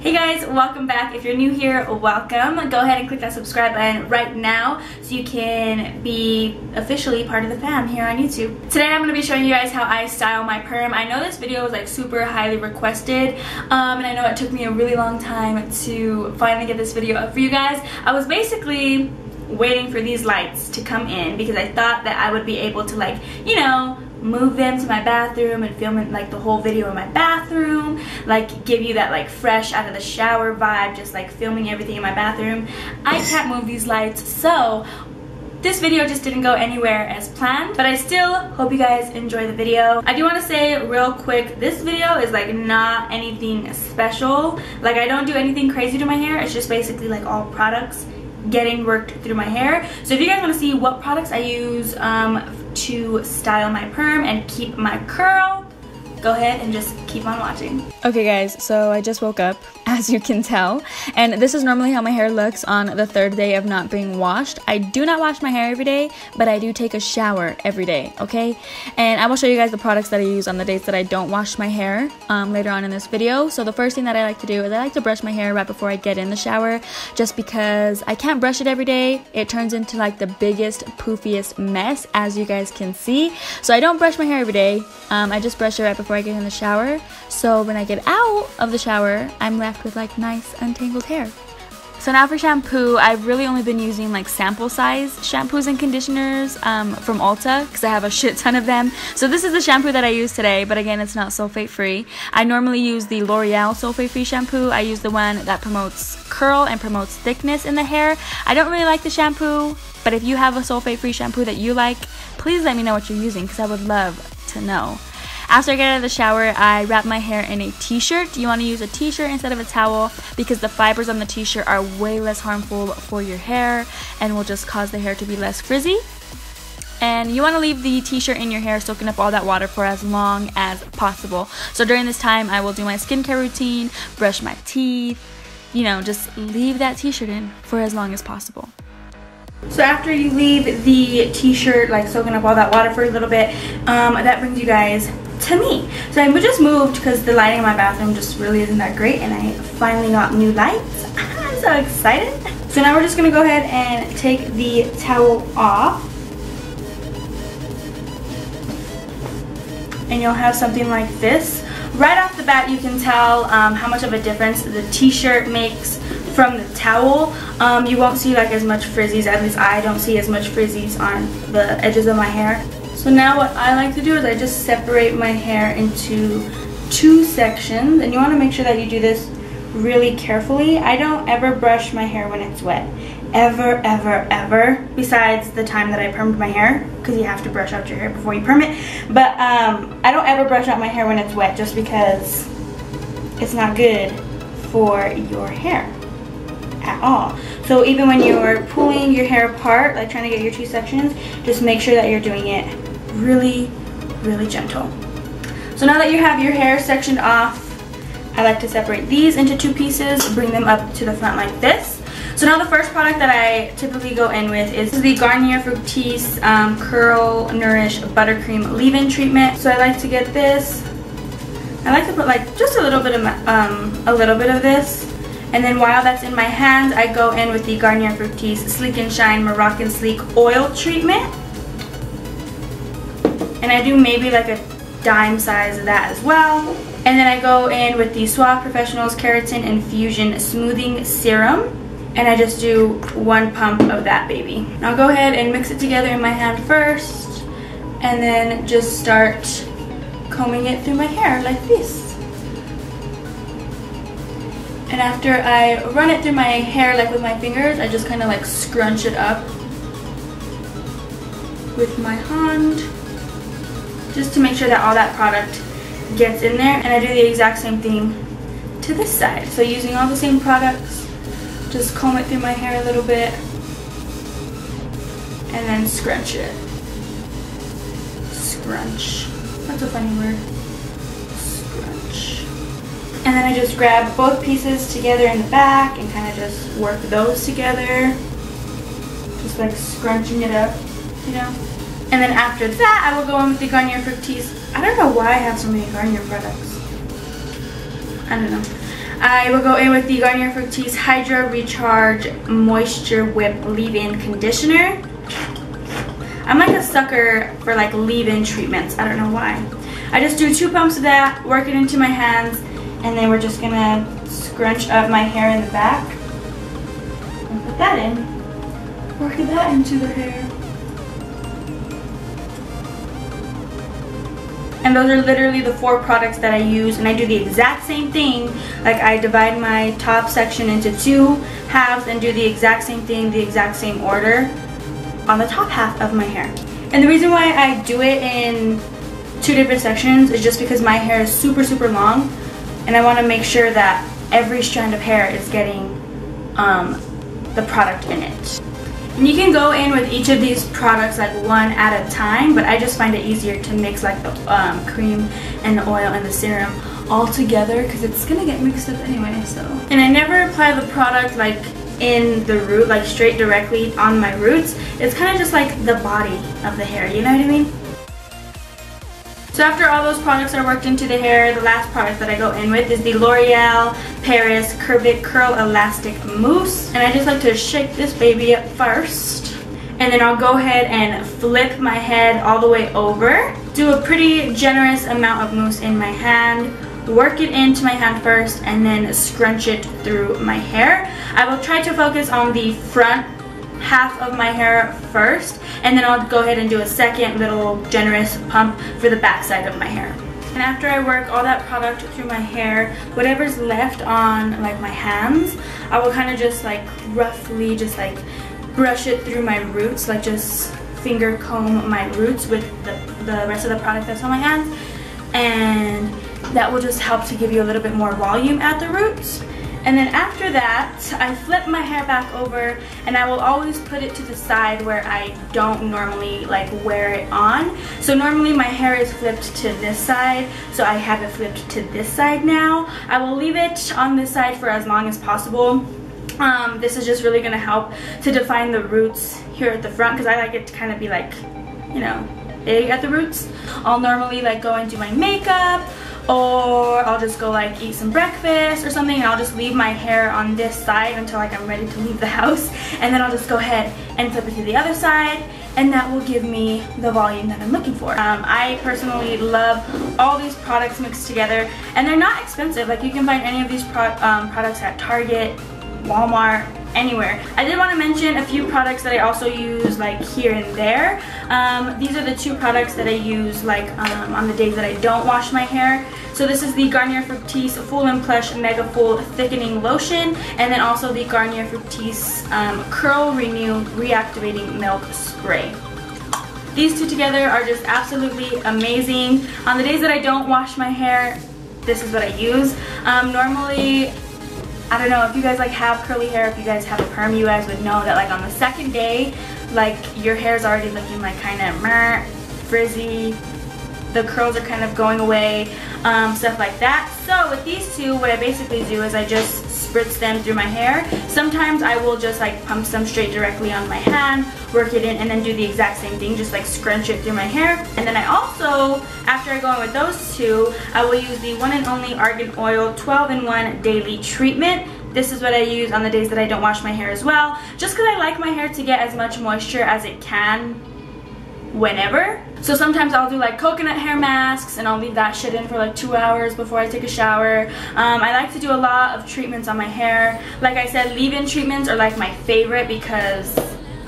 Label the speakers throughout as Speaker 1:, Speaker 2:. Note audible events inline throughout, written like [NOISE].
Speaker 1: Hey guys, welcome back. If you're new here, welcome. Go ahead and click that subscribe button right now so you can be officially part of the fam here on YouTube. Today I'm going to be showing you guys how I style my perm. I know this video was like super highly requested um, and I know it took me a really long time to finally get this video up for you guys. I was basically waiting for these lights to come in because I thought that I would be able to like, you know, move them to my bathroom and film like the whole video in my bathroom like give you that like fresh out of the shower vibe just like filming everything in my bathroom. I can't move these lights so this video just didn't go anywhere as planned but I still hope you guys enjoy the video. I do want to say real quick this video is like not anything special. Like I don't do anything crazy to my hair. It's just basically like all products getting worked through my hair so if you guys want to see what products I use um, to style my perm and keep my curl go ahead and just keep on watching.
Speaker 2: Okay guys, so I just woke up, as you can tell, and this is normally how my hair looks on the third day of not being washed. I do not wash my hair every day, but I do take a shower every day, okay? And I will show you guys the products that I use on the days that I don't wash my hair um, later on in this video. So the first thing that I like to do is I like to brush my hair right before I get in the shower, just because I can't brush it every day. It turns into like the biggest, poofiest mess, as you guys can see. So I don't brush my hair every day. Um, I just brush it right before before I get in the shower. So when I get out of the shower, I'm left with like nice untangled hair. So now for shampoo, I've really only been using like sample size shampoos and conditioners um, from Ulta because I have a shit ton of them. So this is the shampoo that I use today, but again, it's not sulfate free. I normally use the L'Oreal sulfate free shampoo. I use the one that promotes curl and promotes thickness in the hair. I don't really like the shampoo, but if you have a sulfate free shampoo that you like, please let me know what you're using because I would love to know. After I get out of the shower, I wrap my hair in a t-shirt. You want to use a t-shirt instead of a towel because the fibers on the t-shirt are way less harmful for your hair and will just cause the hair to be less frizzy. And you want to leave the t-shirt in your hair soaking up all that water for as long as possible. So during this time, I will do my skincare routine, brush my teeth, you know, just leave that t-shirt in for as long as possible.
Speaker 1: So after you leave the t-shirt like soaking up all that water for a little bit, um, that brings you guys to me. So I just moved because the lighting in my bathroom just really isn't that great and I finally got new lights. [LAUGHS] I'm so excited. So now we're just gonna go ahead and take the towel off. And you'll have something like this. Right off the bat you can tell um, how much of a difference the t-shirt makes from the towel. Um, you won't see like as much frizzies, at least I don't see as much frizzies on the edges of my hair. So now what I like to do is I just separate my hair into two sections and you want to make sure that you do this really carefully. I don't ever brush my hair when it's wet. Ever, ever, ever. Besides the time that I permed my hair, because you have to brush out your hair before you perm it. But um, I don't ever brush out my hair when it's wet just because it's not good for your hair at all. So even when you're pulling your hair apart, like trying to get your two sections, just make sure that you're doing it really, really gentle. So now that you have your hair sectioned off, I like to separate these into two pieces, bring them up to the front like this. So now the first product that I typically go in with is the Garnier Fructis um, Curl Nourish Buttercream Leave-In Treatment. So I like to get this. I like to put like just a little bit of um, a little bit of this. And then while that's in my hands, I go in with the Garnier Fructis Sleek and Shine Moroccan Sleek Oil Treatment. And I do maybe like a dime size of that as well. And then I go in with the Suave Professionals Keratin Infusion Smoothing Serum. And I just do one pump of that baby. I'll go ahead and mix it together in my hand first. And then just start combing it through my hair like this. And after I run it through my hair like with my fingers, I just kind of like scrunch it up with my hand just to make sure that all that product gets in there. And I do the exact same thing to this side. So using all the same products, just comb it through my hair a little bit and then scrunch it. Scrunch. That's a funny word. Scrunch. And then I just grab both pieces together in the back and kind of just work those together. Just like scrunching it up, you know? And then after that, I will go in with the Garnier Fructis. I don't know why I have so many Garnier products. I don't know. I will go in with the Garnier Fructis Hydra Recharge Moisture Whip Leave-In Conditioner. I'm like a sucker for like leave-in treatments. I don't know why. I just do two pumps of that, work it into my hands, and then we're just gonna scrunch up my hair in the back and put that in. Work that into the hair. And those are literally the four products that I use and I do the exact same thing. Like I divide my top section into two halves and do the exact same thing, the exact same order on the top half of my hair. And the reason why I do it in two different sections is just because my hair is super, super long and I want to make sure that every strand of hair is getting um, the product in it. And you can go in with each of these products like one at a time, but I just find it easier to mix like the um, cream and the oil and the serum all together because it's gonna get mixed up anyway, so. And I never apply the product like in the root, like straight directly on my roots. It's kind of just like the body of the hair, you know what I mean? So after all those products are worked into the hair, the last product that I go in with is the L'Oreal Paris Curve It Curl Elastic Mousse. And I just like to shake this baby up first. And then I'll go ahead and flip my head all the way over. Do a pretty generous amount of mousse in my hand. Work it into my hand first and then scrunch it through my hair. I will try to focus on the front half of my hair first and then I'll go ahead and do a second little generous pump for the back side of my hair. And after I work all that product through my hair, whatever's left on like my hands, I will kind of just like roughly just like brush it through my roots, like just finger comb my roots with the, the rest of the product that's on my hands. And that will just help to give you a little bit more volume at the roots. And then after that, I flip my hair back over and I will always put it to the side where I don't normally like wear it on. So normally my hair is flipped to this side, so I have it flipped to this side now. I will leave it on this side for as long as possible. Um, this is just really going to help to define the roots here at the front because I like it to kind of be like, you know, big at the roots. I'll normally like go and do my makeup or I'll just go like eat some breakfast or something and I'll just leave my hair on this side until like I'm ready to leave the [LAUGHS] house and then I'll just go ahead and flip it to the other side and that will give me the volume that I'm looking for. Um, I personally love all these products mixed together and they're not expensive like you can find any of these pro um, products at Target, Walmart, anywhere. I did want to mention a few products that I also use like here and there. Um, these are the two products that I use like um, on the days that I don't wash my hair. So this is the Garnier Fructis Full and Plush Mega Full Thickening Lotion and then also the Garnier Fructis um, Curl Renew Reactivating Milk Spray. These two together are just absolutely amazing. On the days that I don't wash my hair, this is what I use. Um, normally I don't know if you guys like have curly hair, if you guys have a perm, you guys would know that like on the second day, like your hair is already looking like kind of frizzy, the curls are kind of going away, um, stuff like that. So with these two, what I basically do is I just spritz them through my hair. Sometimes I will just like pump some straight directly on my hand, work it in, and then do the exact same thing, just like scrunch it through my hair. And then I also, after I go in with those two, I will use the one and only Argan Oil 12-in-1 Daily Treatment. This is what I use on the days that I don't wash my hair as well, just because I like my hair to get as much moisture as it can whenever. So sometimes I'll do like coconut hair masks and I'll leave that shit in for like two hours before I take a shower. Um, I like to do a lot of treatments on my hair. Like I said, leave-in treatments are like my favorite because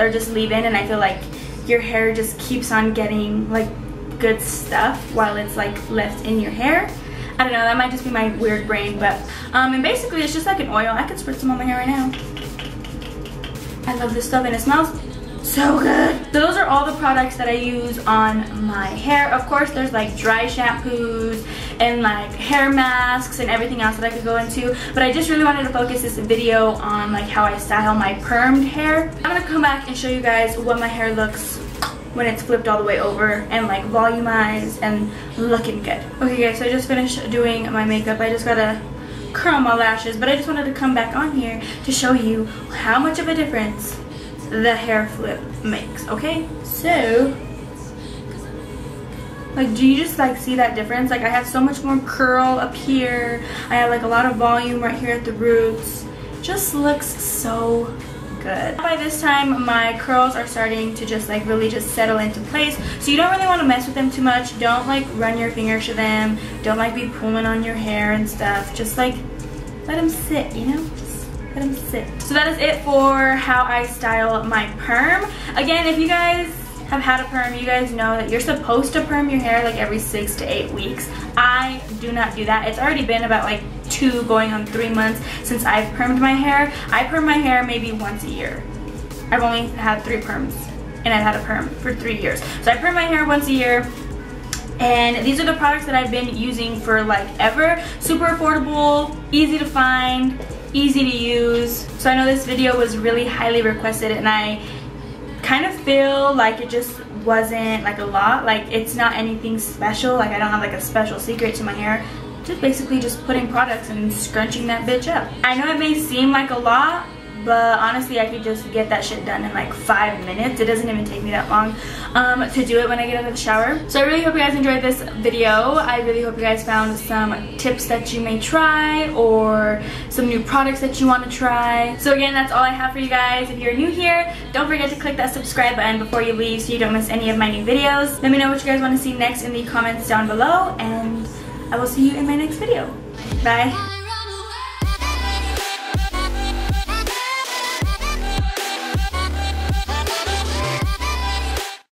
Speaker 1: they're just leave-in and I feel like your hair just keeps on getting like good stuff while it's like left in your hair. I don't know, that might just be my weird brain, but, um, and basically it's just like an oil. I could spritz some on my hair right now. I love this stuff and it smells so good. So those are all the products that I use on my hair. Of course, there's like dry shampoos and like hair masks and everything else that I could go into. But I just really wanted to focus this video on like how I style my permed hair. I'm gonna come back and show you guys what my hair looks when it's flipped all the way over and like volumized and looking good. Okay guys, so I just finished doing my makeup. I just gotta curl my lashes, but I just wanted to come back on here to show you how much of a difference the hair flip makes, okay? So, Like, do you just like see that difference? Like, I have so much more curl up here. I have like a lot of volume right here at the roots. Just looks so good. By this time, my curls are starting to just like really just settle into place. So you don't really want to mess with them too much. Don't like run your fingers to them. Don't like be pulling on your hair and stuff. Just like let them sit, you know? Let them sit. So that is it for how I style my perm. Again, if you guys have had a perm, you guys know that you're supposed to perm your hair like every six to eight weeks. I do not do that. It's already been about like two going on three months since I've permed my hair. I perm my hair maybe once a year. I've only had three perms and I've had a perm for three years. So I perm my hair once a year and these are the products that I've been using for like ever. Super affordable, easy to find, easy to use. So I know this video was really highly requested and I kind of feel like it just wasn't like a lot. Like it's not anything special. Like I don't have like a special secret to my hair. Just basically just putting products and scrunching that bitch up. I know it may seem like a lot but honestly I could just get that shit done in like five minutes. It doesn't even take me that long um, to do it when I get out of the shower. So I really hope you guys enjoyed this video. I really hope you guys found some tips that you may try or some new products that you want to try. So again that's all I have for you guys. If you're new here don't forget to click that subscribe button before you leave so you don't miss any of my new videos. Let me know what you guys want to see next in the comments down below and I will see you in my next video. Bye